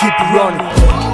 keep running.